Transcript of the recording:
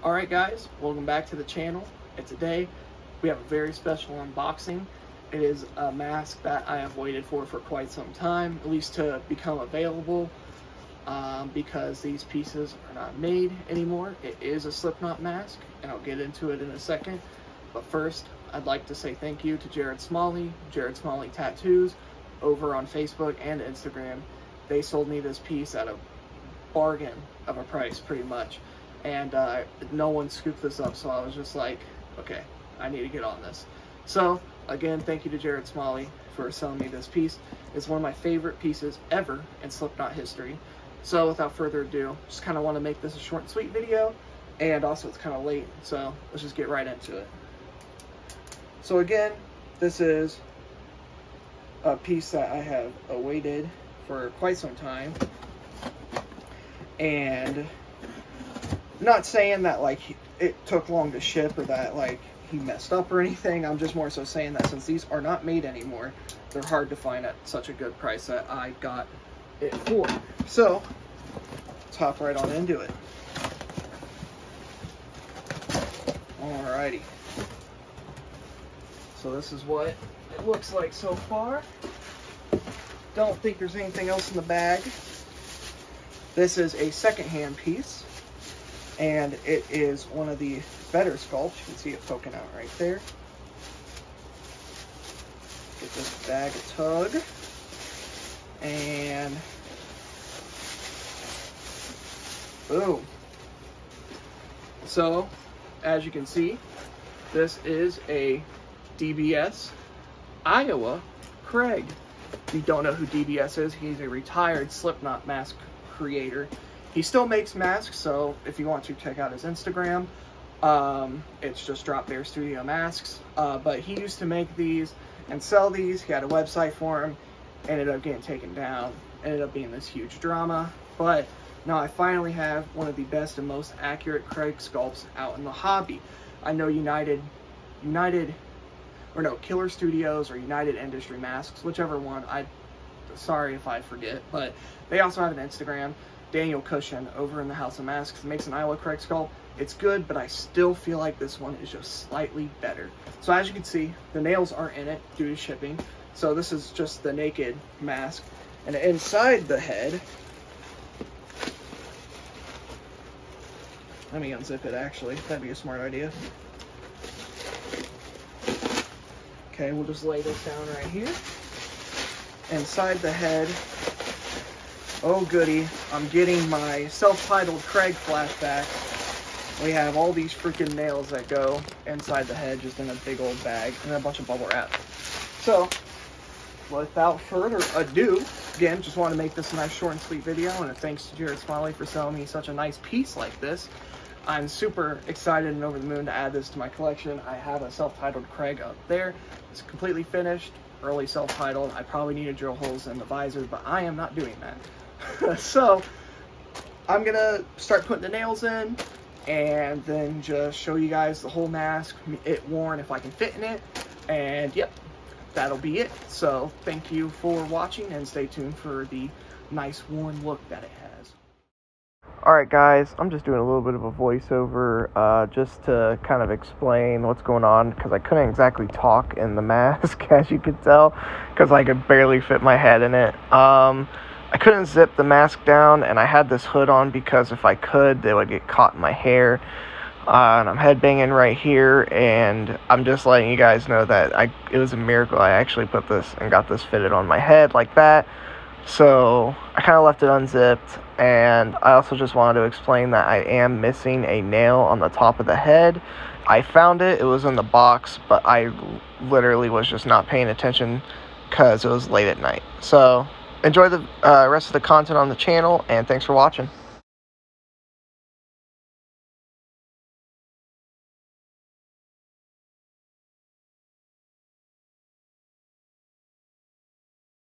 Alright guys, welcome back to the channel. And today we have a very special unboxing. It is a mask that I have waited for for quite some time, at least to become available, um, because these pieces are not made anymore. It is a Slipknot mask, and I'll get into it in a second. But first, I'd like to say thank you to Jared Smalley, Jared Smalley Tattoos, over on Facebook and Instagram. They sold me this piece at a bargain of a price, pretty much. And uh, no one scooped this up, so I was just like, okay, I need to get on this. So, again, thank you to Jared Smalley for selling me this piece. It's one of my favorite pieces ever in Slipknot history. So, without further ado, just kind of want to make this a short and sweet video. And also, it's kind of late, so let's just get right into it. So again, this is a piece that I have awaited for quite some time. And not saying that like it took long to ship or that like he messed up or anything. I'm just more so saying that since these are not made anymore, they're hard to find at such a good price that I got it for. So, let's hop right on into it. Alrighty. So this is what it looks like so far. Don't think there's anything else in the bag. This is a secondhand piece, and it is one of the better sculpts. You can see it poking out right there. Get this bag a tug, and boom. So, as you can see, this is a DBS Iowa Craig. If you don't know who DBS is, he's a retired Slipknot mask creator. He still makes masks, so if you want to check out his Instagram, um, it's just Drop Bear Studio Masks. Uh, but he used to make these and sell these. He had a website for them. Ended up getting taken down. Ended up being this huge drama. But now I finally have one of the best and most accurate Craig sculpts out in the hobby. I know United, United or no, Killer Studios or United Industry Masks, whichever one. I sorry if I forget, but they also have an Instagram. Daniel Cushion over in the House of Masks makes an Iowa Craig skull. It's good, but I still feel like this one is just slightly better. So as you can see, the nails aren't in it due to shipping. So this is just the naked mask. And inside the head, let me unzip it actually, that'd be a smart idea. Okay, we'll just lay this down right here. Inside the head, oh goody, I'm getting my self-titled Craig flashback. We have all these freaking nails that go inside the head just in a big old bag and a bunch of bubble wrap. So, without further ado, again, just want to make this a nice short and sweet video and a thanks to Jared Smalley for selling me such a nice piece like this. I'm super excited and over the moon to add this to my collection. I have a self-titled Craig up there. It's completely finished, early self-titled. I probably need to drill holes in the visor, but I am not doing that. so I'm gonna start putting the nails in and then just show you guys the whole mask, it worn if I can fit in it. And yep, that'll be it. So thank you for watching and stay tuned for the nice worn look that it has. Alright guys, I'm just doing a little bit of a voiceover uh, just to kind of explain what's going on because I couldn't exactly talk in the mask as you could tell because I could barely fit my head in it. Um, I couldn't zip the mask down and I had this hood on because if I could they would get caught in my hair. Uh, and I'm headbanging right here and I'm just letting you guys know that I it was a miracle I actually put this and got this fitted on my head like that. So I kind of left it unzipped, and I also just wanted to explain that I am missing a nail on the top of the head. I found it, it was in the box, but I literally was just not paying attention because it was late at night. So enjoy the uh, rest of the content on the channel, and thanks for watching.